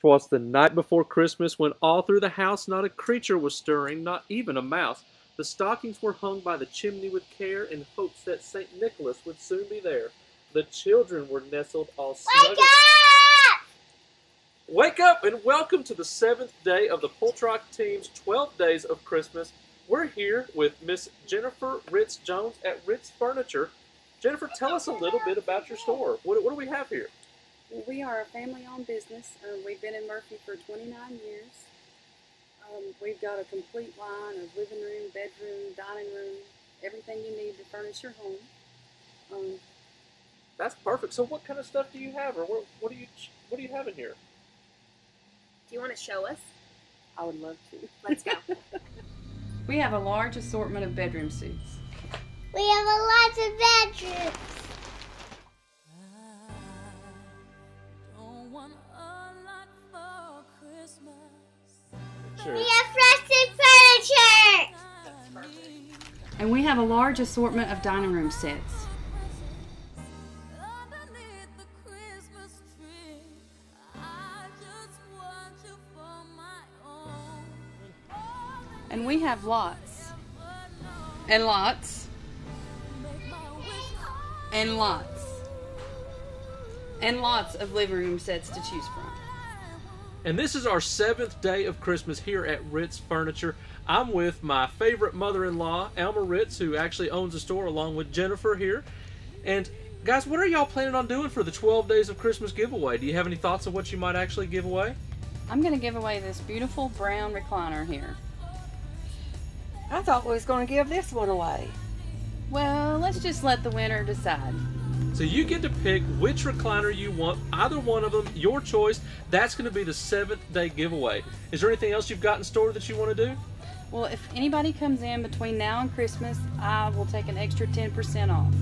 'Twas the night before Christmas when all through the house not a creature was stirring, not even a mouse. The stockings were hung by the chimney with care in hopes that St. Nicholas would soon be there. The children were nestled all snug. Wake up! Wake up and welcome to the seventh day of the Poltrock team's 12 days of Christmas. We're here with Miss Jennifer Ritz Jones at Ritz Furniture. Jennifer, tell us a little bit about your store. What, what do we have here? Well, we are a family-owned business. Uh, we've been in Murphy for 29 years. Um, we've got a complete line of living room, bedroom, dining room, everything you need to furnish your home. Um, That's perfect. So, what kind of stuff do you have, or what, what do you what do you have in here? Do you want to show us? I would love to. Let's go. We have a large assortment of bedroom suits. we have a lot of bedrooms. Christmas. Sure. We have frosted furniture. And we have a large assortment of dining room sets. Underneath the Christmas tree, I just want you for my own. And we have lots. And lots. Make my wish come And lots. And lots of living room sets to choose from. And this is our seventh day of Christmas here at Ritz Furniture. I'm with my favorite mother-in-law, Alma Ritz, who actually owns the store, along with Jennifer here. And guys, what are y'all planning on doing for the 12 days of Christmas giveaway? Do you have any thoughts of what you might actually give away? I'm going to give away this beautiful brown recliner here. I thought we was going to give this one away. Well, let's just let the winner decide. So you get to pick which recliner you want, either one of them, your choice. That's going to be the seventh day giveaway. Is there anything else you've got in store that you want to do? Well, if anybody comes in between now and Christmas, I will take an extra 10% off.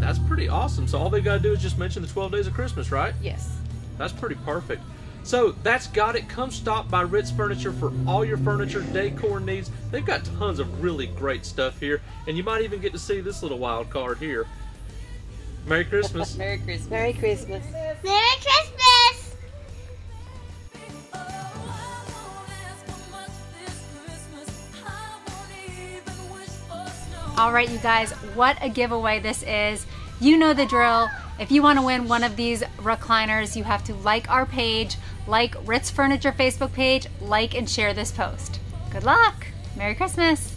That's pretty awesome. So all they've got to do is just mention the 12 days of Christmas, right? Yes. That's pretty perfect. So that's got it. Come stop by Ritz Furniture for all your furniture decor needs. They've got tons of really great stuff here, and you might even get to see this little wild card here. Merry Christmas. Merry Christmas. Merry Christmas. Merry Christmas. Oh, I won't ask for much this Christmas. I won't even wish for snow. All right, you guys, what a giveaway this is. You know the drill. If you want to win one of these recliners, you have to like our page, like Ritz Furniture Facebook page, like and share this post. Good luck. Merry Christmas.